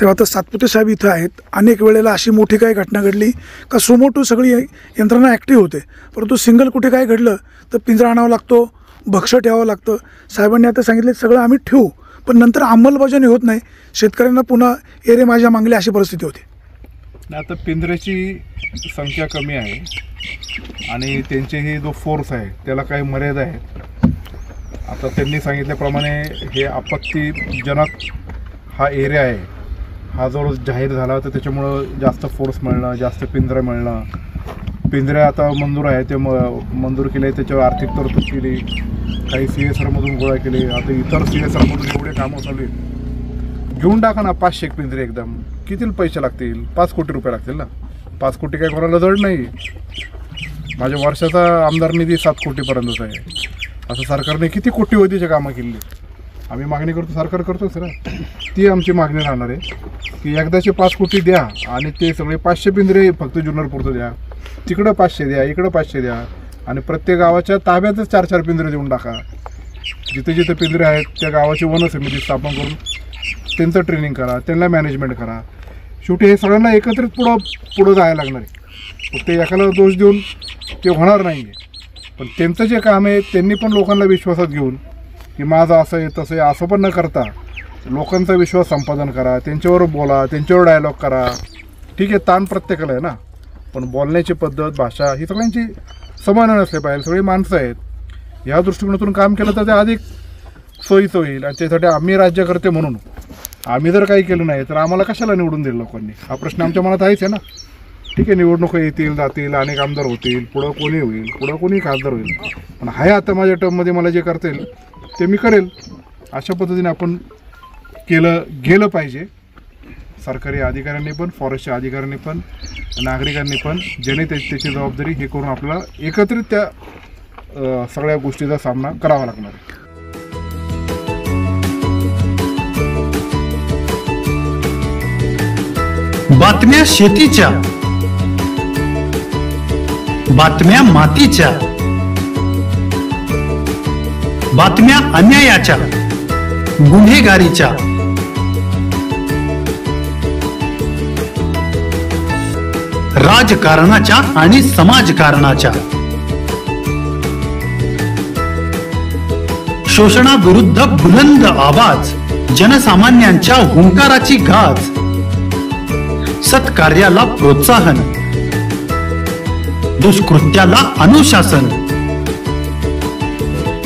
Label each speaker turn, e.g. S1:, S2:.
S1: साहेब आता सातपुते साहेब इथं आहेत. अनेक वेळेला अशी मोठी काही घटना घडली का सुमोटू सगळी यंत्रणा ॲक्टिव्ह होते. परंतु सिंगल कुठे काय घडलं तर पिंजरा आणावा लागतो भक्ष ठेवावं लागतं. साहेबांनी आता सांगितलं सगळं आम्ही ठेवू पण नंतर अंमलबजावणी होत नाही. शेतकऱ्यांना पुन्हा एरे माझ्या मागली अशी परिस्थिती होती.
S2: आता पिंजऱ्याची संख्या कमी आहे आणि त्यांचे हे जो फोर्स आहे त्याला काही मर्यादा आहेत. आता त्यांनी सांगितल्याप्रमाणे हे आपत्तीजनक हा एरिया आहे. हा जो जाहीर झाला तर त्याच्यामुळं जास्त फोर्स मिळणं जास्त पिंजरं मिळणं. पिंजरे आता मंजूर आहे ते म मंजूर केले त्याच्यावर आर्थिक तरतूद केली. काही सी एस आरमधून गोळा केले. आता इतर सी एस आरमधून एवढे कामं चालू आहेत. घेऊन टाका ना पाचशे एक पिंजरे एकदम. किती पैसे लागतील? पाच कोटी रुपये लागतील ना? पाच कोटी काय कोणाला जड नाही. माझ्या वर्षाचा आमदार निधी सात कोटीपर्यंतच आहे. असं सरकारने किती कोटीवधीचे कामं केली? आम्ही मागणी करतो सरकार करतो सर. ती आमची मागणी राहणार आहे की एकदाचे पाच कोटी द्या आणि ते सगळे पाचशे पिंजरे फक्त जुन्नरपुरतं द्या. तिकडं पाचशे द्या इकडं पाचशे द्या आणि प्रत्येक गावाच्या ताब्यातच चार चार पिंजरे देऊन टाका. जिथे जिथे पिंजरे आहेत त्या गावाची वन समिती स्थापन करून त्यांचं ट्रेनिंग करा त्यांना मॅनेजमेंट करा. शेवटी हे सगळ्यांना एकत्रित पुढं पुढं जायला लागणार आहे. फक्त एकाला दोष देऊन ते होणार नाही आहे पण त्यांचं जे काम आहे त्यांनी पण लोकांना विश्वासात घेऊन की माझं असं आहे तसं आहे असं पण न करता लोकांचा विश्वास संपादन करा त्यांच्यावर बोला त्यांच्यावर डायलॉग करा. ठीक आहे ताण प्रत्येकाला आहे ना. पण बोलण्याची पद्धत भाषा ही सगळ्यांची समान असले पाहिजे. सगळी माणसं आहेत. या दृष्टिकोनातून काम केलं तर ते अधिक सोयीचं होईल. आणि त्यासाठी आम्ही राज्यकर्ते म्हणून आम्ही जर काही केलं नाही तर आम्हाला कशाला निवडून दिलं लोकांनी? हा प्रश्न आमच्या मनात आहेच आहे ना. ठीक आहे निवडणुका येतील जातील अनेक आमदार होतील पुढं कोणी होईल पुढं कोणी खासदार होईल. पण हाय आता माझ्या टर्ममध्ये मला जे करता येईल ते मी करेल. अशा पद्धतीने आपण केलं गेलं पाहिजे. सरकारी अधिकाऱ्यांनी पण फॉरेस्टच्या अधिकाऱ्यांनी पण नागरिकांनी पण ज्याने त्या त्याची जबाबदारी हे करून आपल्याला एकत्रित त्या सगळ्या गोष्टीचा सामना करावा लागणार. आहे
S3: बातम्या शेतीच्या बातम्या मातीच्या बातम्या अन्यायाच्या गुन्हेगारीच्या. राजकारणाच्या आणि समाजकारणाच्या. शोषणाविरुद्ध बुलंद आवाज जनसामान्यांच्या हुंकाराची गाज. सत्कार्याला प्रोत्साहन. दुष्कृत्याला अनुशासन.